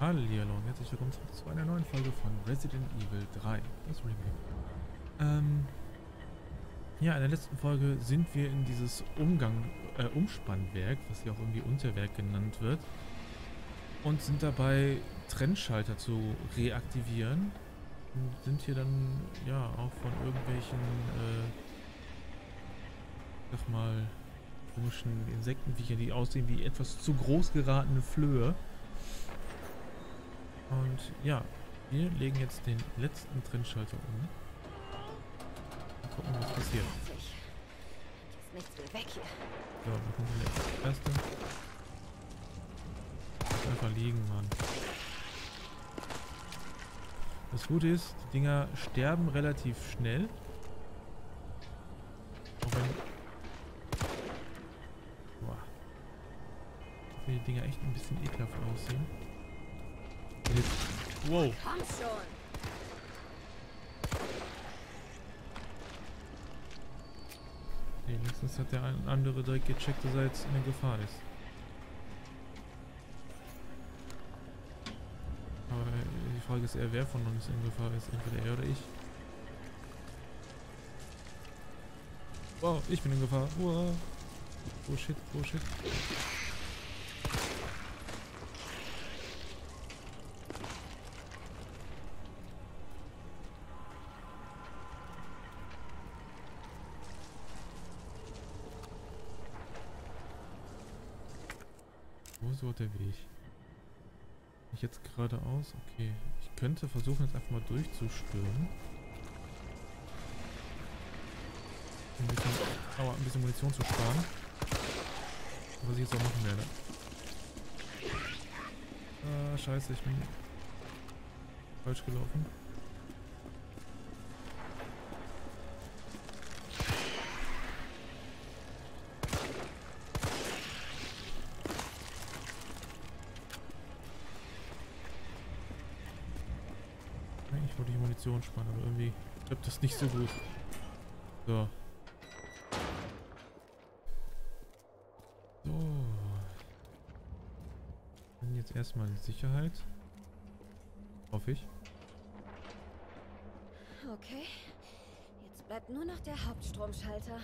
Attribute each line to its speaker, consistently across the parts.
Speaker 1: Hallihallo und herzlich willkommen zurück zu einer neuen Folge von Resident Evil 3, das Remake. Ähm, ja, in der letzten Folge sind wir in dieses Umgang, äh, Umspannwerk, was hier auch irgendwie Unterwerk genannt wird, und sind dabei, Trennschalter zu reaktivieren. Und sind hier dann, ja, auch von irgendwelchen, äh, sag mal, komischen Insektenviecher, die aussehen wie etwas zu groß geratene Flöhe. Und ja, wir legen jetzt den letzten Trennschalter um. Mal gucken, was passiert. So, wir kommen die. Lass einfach liegen, Mann. Das Gute ist, die Dinger sterben relativ schnell. Auch wenn... Boah. Die Dinger echt ein bisschen ekelhaft aussehen. Wow.
Speaker 2: Komm schon.
Speaker 1: Wenigstens hat der andere direkt gecheckt, dass er jetzt in der Gefahr ist. Aber die Frage ist eher, wer von uns in Gefahr ist. Entweder er oder ich. Wow, ich bin in Gefahr. Wow. Oh shit, oh shit. Wo ist überhaupt der Weg? Ich jetzt geradeaus? Okay. Ich könnte versuchen, jetzt einfach mal durchzustürmen. Ein bisschen, aua, ein bisschen Munition zu sparen. Was ich jetzt auch machen werde. Ah, scheiße, ich bin falsch gelaufen. Eigentlich wollte ich Munition sparen, aber irgendwie klappt das nicht so gut. So. So. Bin jetzt erstmal in Sicherheit. Hoffe ich.
Speaker 2: Okay. Jetzt bleibt nur noch der Hauptstromschalter.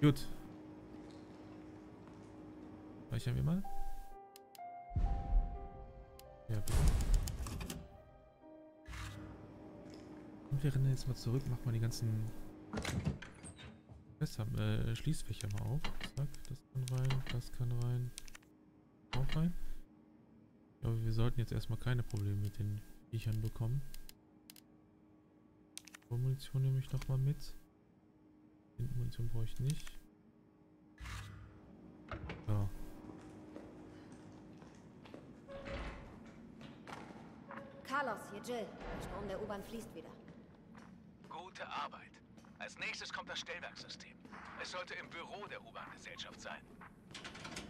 Speaker 1: Gut. Speichern wir mal. Ja, bitte. Und wir rennen jetzt mal zurück, machen mal die ganzen Fässer, äh, Schließfächer mal auf. Zack, das kann rein, das kann rein. Auch rein. Ich glaube, wir sollten jetzt erstmal keine Probleme mit den Viechern bekommen. Munition nehme ich nochmal mit. Munition brauche ich nicht. So.
Speaker 2: Carlos, hier Jill. Der Strom der U-Bahn fließt wieder.
Speaker 3: Gute Arbeit. Als nächstes kommt das Stellwerkssystem. Es sollte im Büro der U-Bahn-Gesellschaft sein.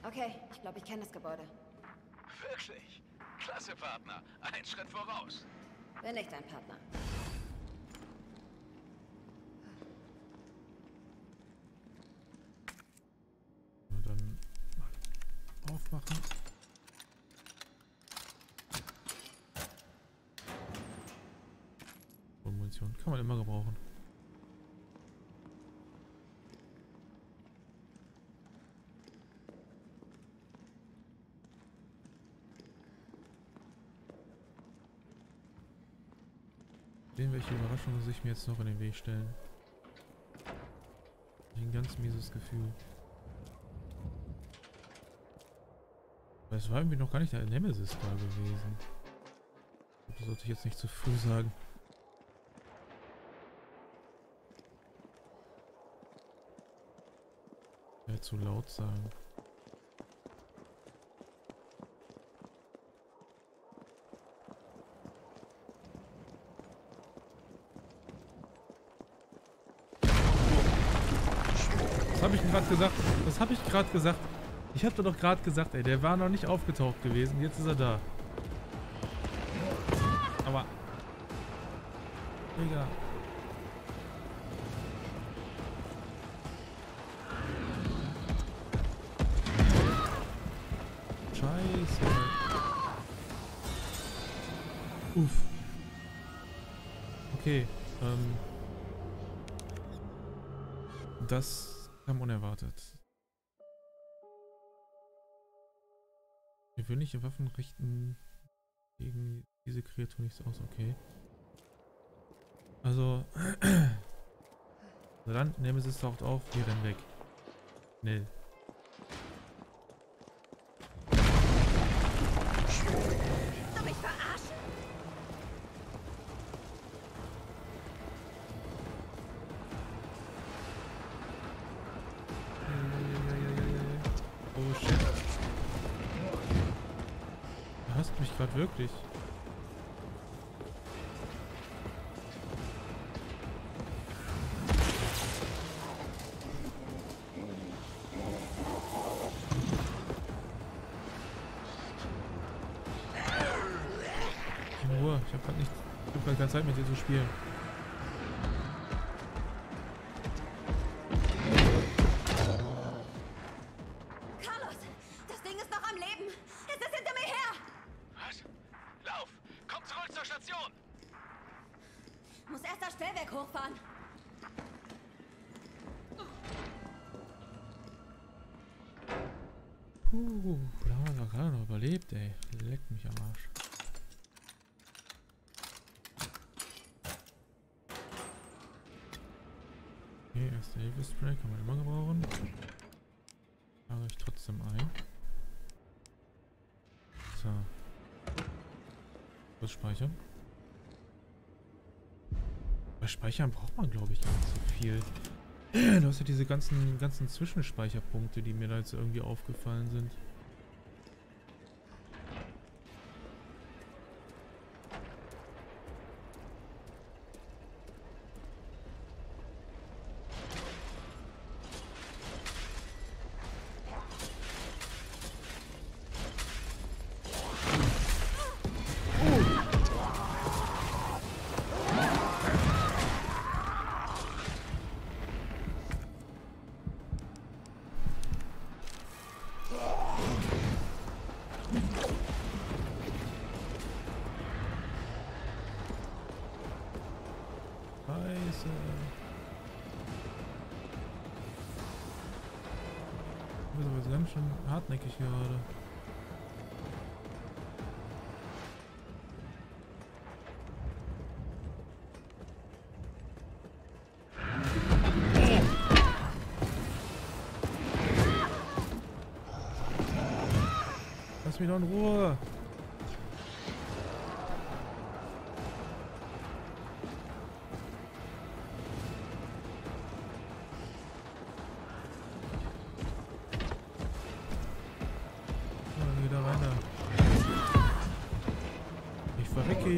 Speaker 2: Okay, ich glaube, ich kenne das Gebäude.
Speaker 3: Wirklich? Klasse, Partner. Ein Schritt voraus.
Speaker 2: Bin ich dein Partner.
Speaker 1: Na dann mal aufmachen. Und Munition kann man immer gebrauchen. Sehen, welche Überraschungen sich mir jetzt noch in den Weg stellen. Ein ganz mieses Gefühl. Das war irgendwie noch gar nicht der Nemesis da gewesen. Das sollte ich jetzt nicht zu früh sagen. Ja, zu laut sagen. Was habe ich gerade gesagt? Was habe ich gerade gesagt? Ich habe doch gerade gesagt, ey, der war noch nicht aufgetaucht gewesen. Jetzt ist er da. Aber... Digga. Scheiße. Uff. Okay, ähm... Das kam unerwartet. Gewöhnliche Waffen richten gegen diese Kreatur nichts aus, okay. Also, dann, Nemesis taucht auf, wir rennen weg. Schnell. Gerade wirklich. Ich habe gerade nicht, ich gerade keine Zeit mit dir zu spielen. Puh, da haben wir gerade noch überlebt, ey. Leck mich am Arsch. Okay, erste Hilfe-Spray kann man immer gebrauchen. Lage ich trotzdem ein. So. Kurz speichern. Bei Speichern braucht man, glaube ich, gar nicht so viel. Du hast ja diese ganzen, ganzen Zwischenspeicherpunkte, die mir da jetzt irgendwie aufgefallen sind. Schön hartnäckig gerade. Lass mich doch in Ruhe.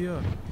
Speaker 1: geliyor.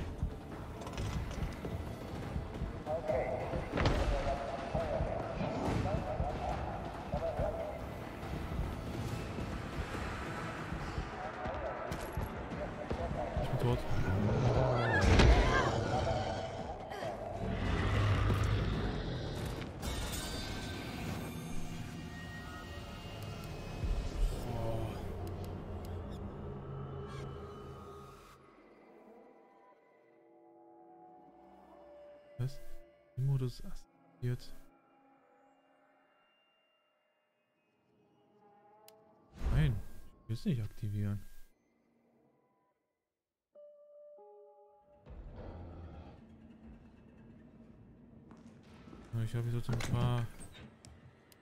Speaker 1: Modus aktiviert. Nein, ich will es nicht aktivieren. Ich habe so ein paar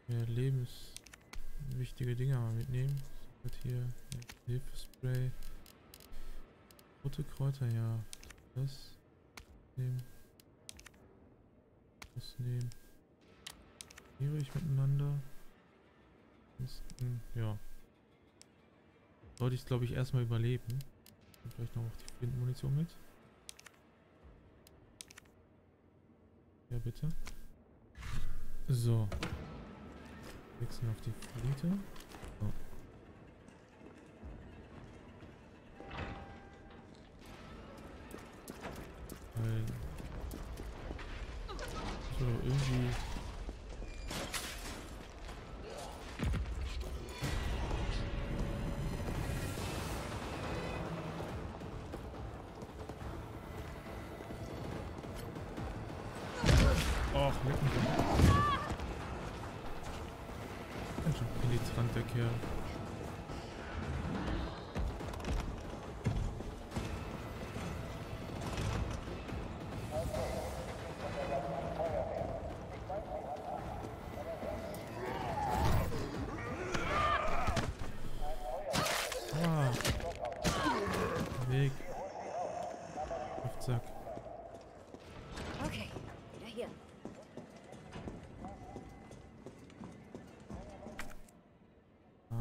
Speaker 1: lebenswichtige Dinge mal mitnehmen. Was hier? Ja, Hilfespray. Rote Kräuter, ja. Das nehmen. Das nehmen. Schwierig miteinander. Ja. Sollte ich glaube ich erstmal überleben. Und vielleicht noch die Flintenmunition mit. Ja, bitte. So. Wechseln auf die Fliete. Ich will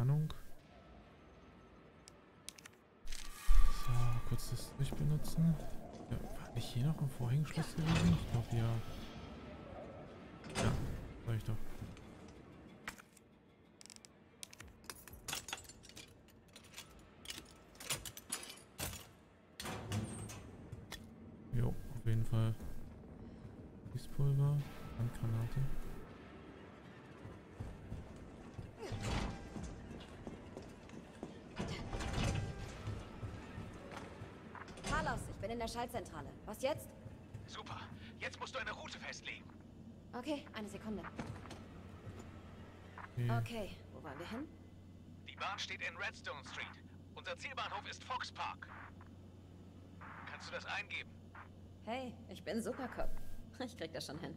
Speaker 1: Ahnung. So, kurz das Licht benutzen. Ja, war nicht hier noch ein Vorhängeschloss gewesen? Ich glaube ja. Ja, sag ich doch.
Speaker 2: Der Schaltzentrale. Was jetzt?
Speaker 3: Super. Jetzt musst du eine Route festlegen.
Speaker 2: Okay, eine Sekunde.
Speaker 1: Okay.
Speaker 2: Okay, wo wollen wir hin?
Speaker 3: Die Bahn steht in Redstone Street. Unser Zielbahnhof ist Fox Park. Kannst du das eingeben?
Speaker 2: Hey, ich bin Supercop. Ich krieg das schon hin.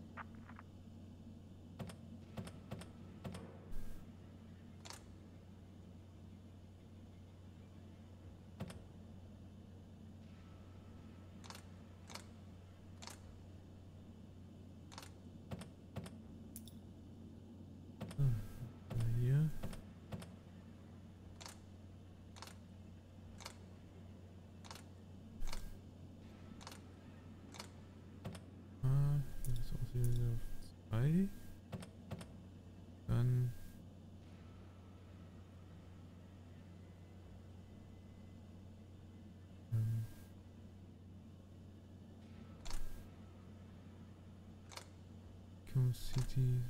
Speaker 1: Mal Hier. Ah, das ist auch wieder zwei. Dann. Ähm. Raccoon City.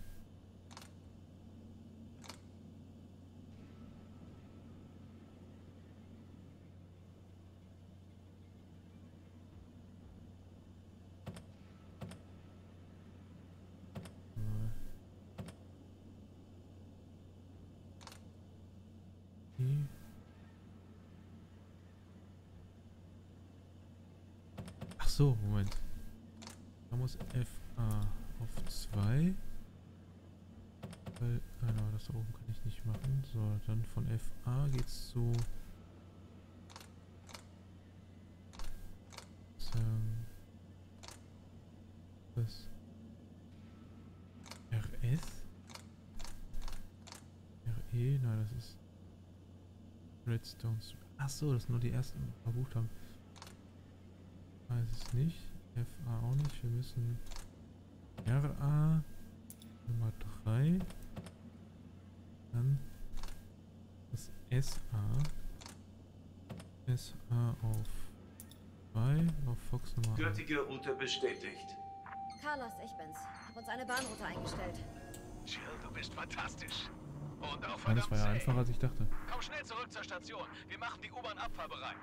Speaker 1: Ach so, Moment. Da muss FA auf 2. Weil, genau, das da oben kann ich nicht machen. So, dann von FA geht's zu. Ähm, was? RS? RE? Nein, das ist Redstones. Ach so, das sind nur die ersten paar Buchstaben. Weiß es nicht. FA auch nicht. Wir müssen RA Nummer 3. Dann das SA. SA auf 2. Auf Fox Nummer 1.
Speaker 4: Gültige Route bestätigt.
Speaker 2: Carlos, ich bin's. Hab uns eine Bahnroute eingestellt.
Speaker 3: Jill, du bist fantastisch. Und auch
Speaker 1: Nein, das
Speaker 3: verdammt
Speaker 1: war ja einfacher als ich dachte.
Speaker 3: Komm schnell zurück zur Station. Wir machen die U-Bahn abfahrbereit.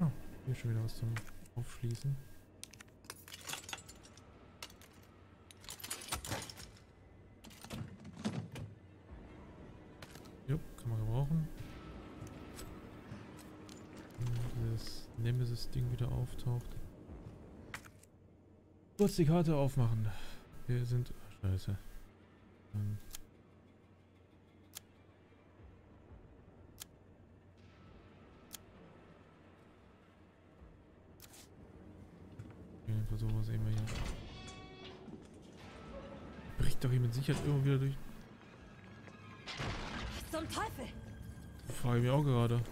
Speaker 1: Oh, hier schon wieder was zum Aufschließen. Jupp, kann man gebrauchen. Wenn dieses Nemesis-Ding wieder auftaucht. Kurz die Karte aufmachen. Wir sind... Ach, scheiße. Dann versuchen wir es eben mal hier. Bricht doch hier mit Sicherheit irgendwo wieder durch.
Speaker 2: Zum Teufel?
Speaker 1: Frage ich mich auch gerade.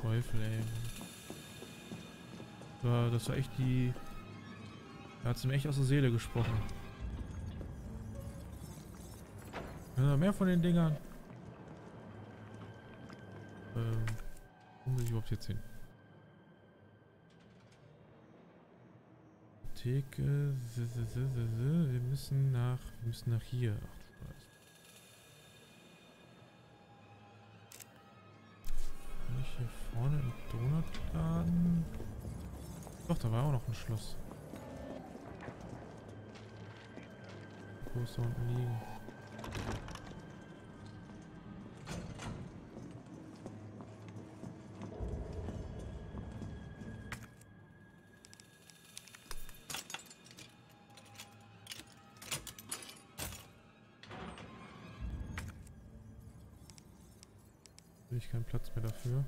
Speaker 1: Teufel, ey. Das war, das war echt die... Er hat es ihm echt aus der Seele gesprochen. Ja, mehr von den Dingern. Ähm, wo muss ich überhaupt jetzt hin? Theke. Wir müssen nach. Wir müssen nach hier. Ach, Donutladen? Doch, da war auch noch ein Schloss. Wo ist da unten liegen? Ich keinen Platz mehr dafür.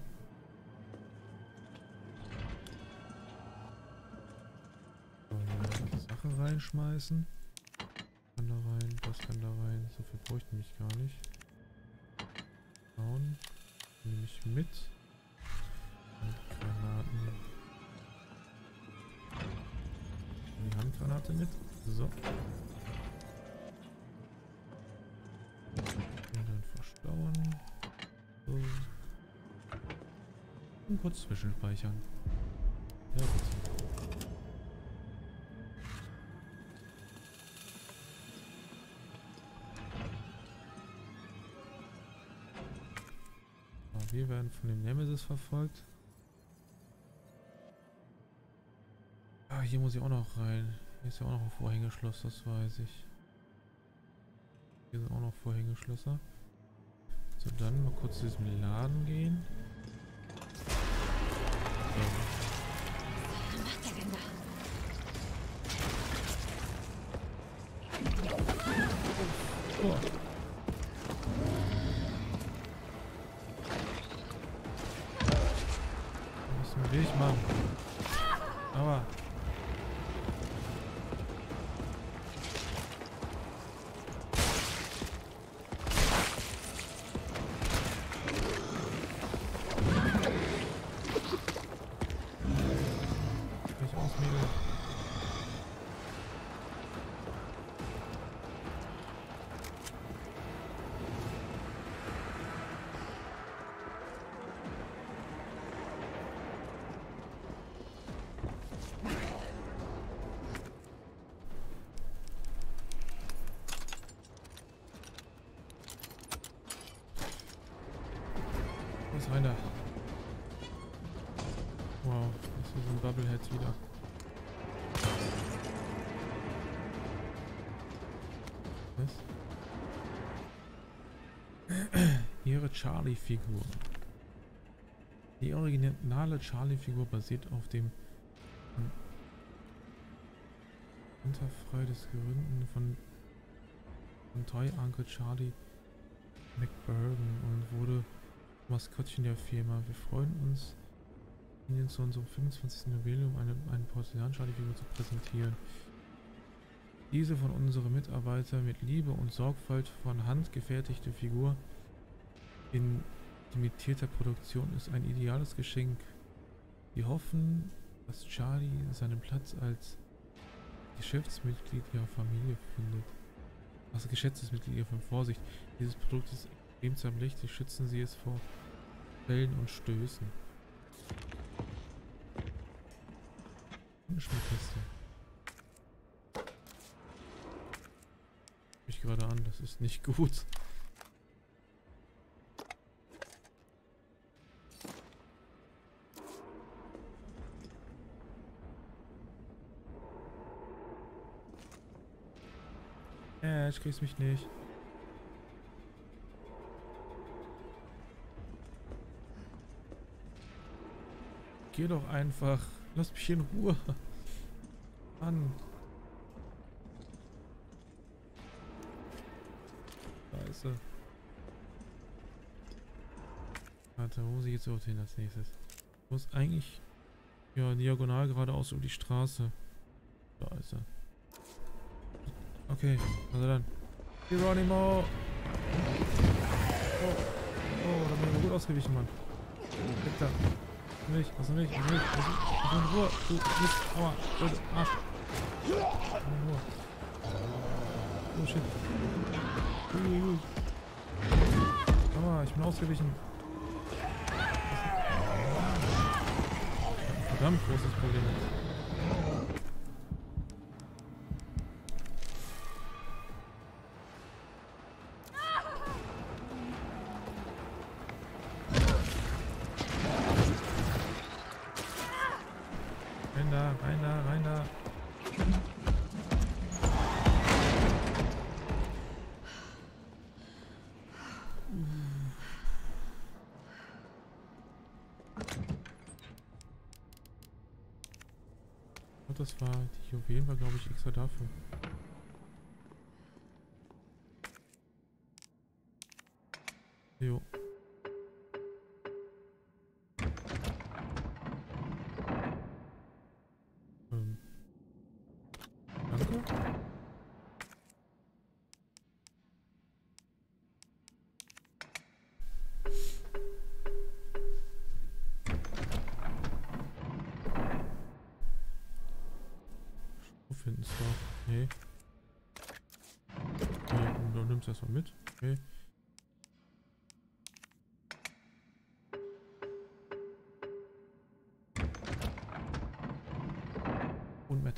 Speaker 1: Reinschmeißen. Kann da rein, das kann da rein. So viel bräuchte ich gar nicht. Schauen. Nehme ich mit. Und Granaten. Die Handgranate mit. So. Und dann verstauen. So. Und kurz zwischenspeichern. Ja, bitte. Wir werden von dem Nemesis verfolgt. Ah, hier muss ich auch noch rein. Hier ist ja auch noch ein Vorhängeschloss, das weiß ich. Hier sind auch noch Vorhängeschlösser. So, dann mal kurz zu diesem Laden gehen. So. Rein da? Wow, das so ein Bubbleheads wieder. Was? Ihre Charlie-Figur. Die originale Charlie-Figur basiert auf dem von Unterfrei des Gründen von, von Toy Uncle Charlie McBurden und wurde Maskottchen der Firma. Wir freuen uns, Ihnen zu unserem 25. Jubiläum eine, eine Porzellan-Charlie-Figur zu präsentieren. Diese von unseren Mitarbeitern mit Liebe und Sorgfalt von Hand gefertigte Figur in limitierter Produktion ist ein ideales Geschenk. Wir hoffen, dass Charlie seinen Platz als Geschäftsmitglied ihrer Familie findet. Also geschätztes Mitglied ihrer. Vorsicht, dieses Produkt ist extrem zerbrechlich. Schützen Sie es vor Fällen und Stößen. Eine Schmuckkiste. Mich gerade an, das ist nicht gut. Äh, ich krieg's mich nicht. Geh doch einfach. Lass mich in Ruhe. Mann. Scheiße. Warte, wo muss ich jetzt überhaupt hin als nächstes? Ich muss eigentlich ja diagonal geradeaus um die Straße. Er. Okay, also dann. Geronimo! Oh, oh da bin ich gut ausgewichen, Mann. Weg. Mich, lass mich, lass mich, lass mich. Lass mich in Ruhe. Du bist, aua, blöde Arsch. In Ruhe. Oh shit. Uiuiui. Aua, ich bin ausgewichen. Verdammt großes Problem. Rein Und das war, die Juwelen war glaube ich extra dafür. Jo.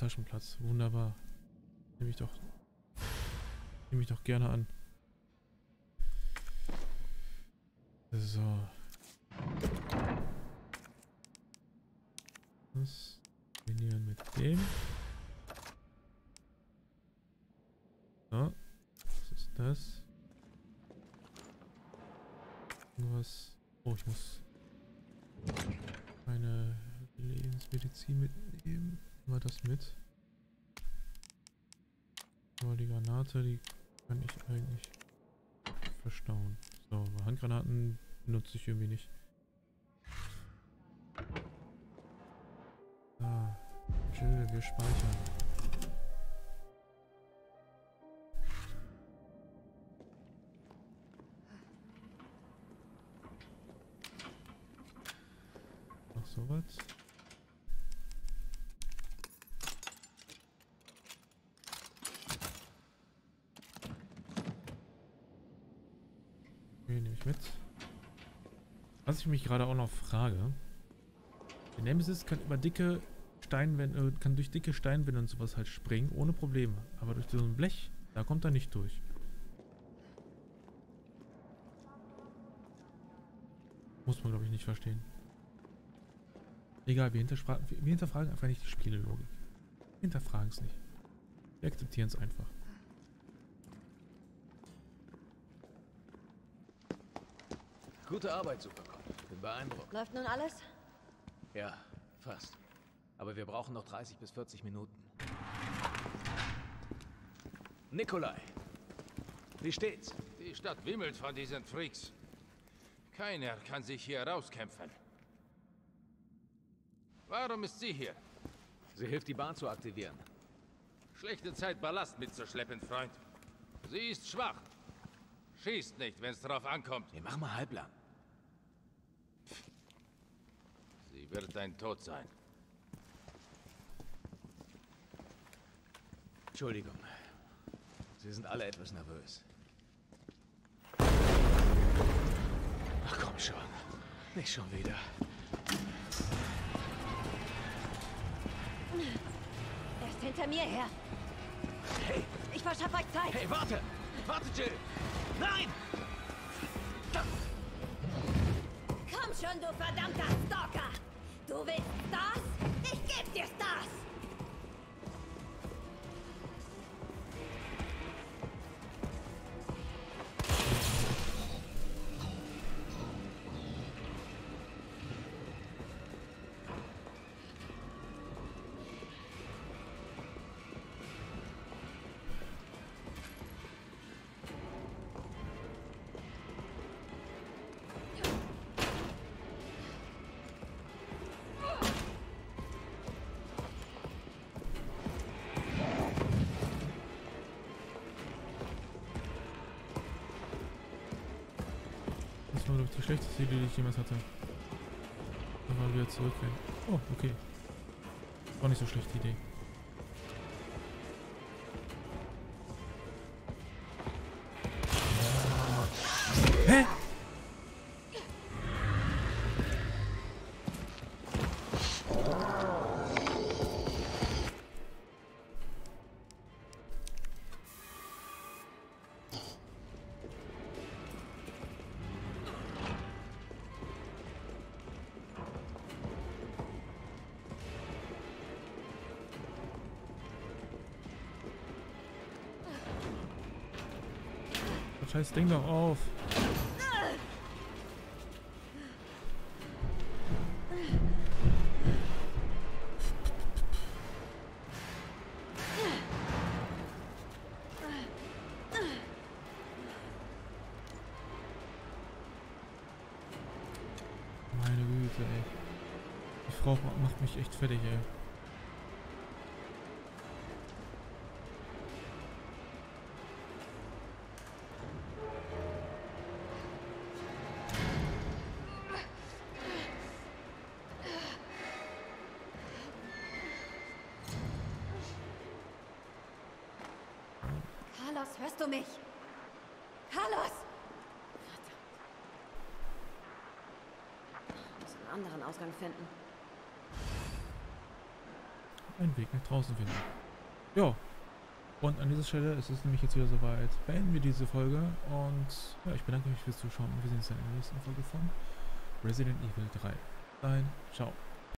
Speaker 1: Taschenplatz. Wunderbar. Nehme ich doch. Nehme ich doch gerne an. So. Das kombinieren mit dem. So. Was ist das? Was? Oh, ich muss meine Lebensmedizin mitnehmen. Nehmen wir das mit. Aber die Granate, die kann ich eigentlich verstauen. So, Handgranaten nutze ich irgendwie nicht. Ah, Jill, wir speichern. Noch sowas. Okay, nehme ich mit. Was ich mich gerade auch noch frage. Der Nemesis kann über dicke Steinwände, äh, kann durch dicke Steinwände und sowas halt springen, ohne Probleme. Aber durch so ein Blech, da kommt er nicht durch. Muss man, glaube ich, nicht verstehen. Egal, wir, hinterfra wir hinterfragen einfach nicht die Spielelogik. Wir hinterfragen es nicht. Wir akzeptieren es einfach.
Speaker 3: Gute Arbeit, Supercop. Bin beeindruckt.
Speaker 2: Läuft nun alles?
Speaker 3: Ja, fast. Aber wir brauchen noch 30 bis 40 Minuten. Nikolai, wie steht's?
Speaker 5: Die Stadt wimmelt von diesen Freaks. Keiner kann sich hier rauskämpfen. Warum ist sie hier?
Speaker 3: Sie hilft, die Bahn zu aktivieren.
Speaker 5: Schlechte Zeit, Ballast mitzuschleppen, Freund. Sie ist schwach. Schießt nicht, wenn es drauf ankommt.
Speaker 3: Wir machen mal halblang.
Speaker 5: Sie wird dein Tod sein.
Speaker 3: Entschuldigung. Sie sind alle etwas nervös. Ach komm schon. Nicht schon wieder.
Speaker 2: Er ist hinter mir her.
Speaker 3: Hey,
Speaker 2: Ich verschaffe euch Zeit.
Speaker 3: hey, warte! Warte, Jill! Nein!
Speaker 2: Komm schon, du verdammter Stalker. Du willst das? Ich geb dir das.
Speaker 1: Ich, die die ich jemals hatte. mal wieder zurückrennen. Oh, okay. War nicht so schlechte Idee. Hä? Scheiß Ding doch auf. Meine Güte, ey. Die Frau macht mich echt fertig, ey.
Speaker 6: Finden.
Speaker 1: einen Weg nach draußen finden. Ja. Und an dieser Stelle ist es nämlich jetzt wieder soweit. Beenden wir diese Folge und ja, ich bedanke mich fürs Zuschauen und wir sehen uns dann in der nächsten Folge von Resident Evil 3. Nein, ciao.